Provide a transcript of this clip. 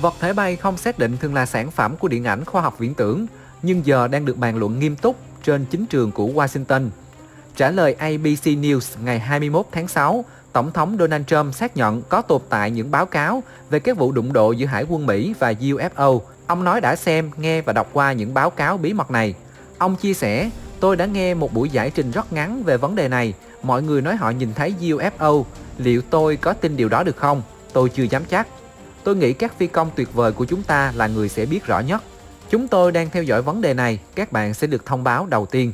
Vật thể bay không xác định thường là sản phẩm của điện ảnh khoa học viễn tưởng, nhưng giờ đang được bàn luận nghiêm túc trên chính trường của Washington. Trả lời ABC News ngày 21 tháng 6, Tổng thống Donald Trump xác nhận có tồn tại những báo cáo về các vụ đụng độ giữa Hải quân Mỹ và UFO. Ông nói đã xem, nghe và đọc qua những báo cáo bí mật này. Ông chia sẻ, tôi đã nghe một buổi giải trình rất ngắn về vấn đề này. Mọi người nói họ nhìn thấy UFO. Liệu tôi có tin điều đó được không? Tôi chưa dám chắc. Tôi nghĩ các phi công tuyệt vời của chúng ta là người sẽ biết rõ nhất. Chúng tôi đang theo dõi vấn đề này, các bạn sẽ được thông báo đầu tiên.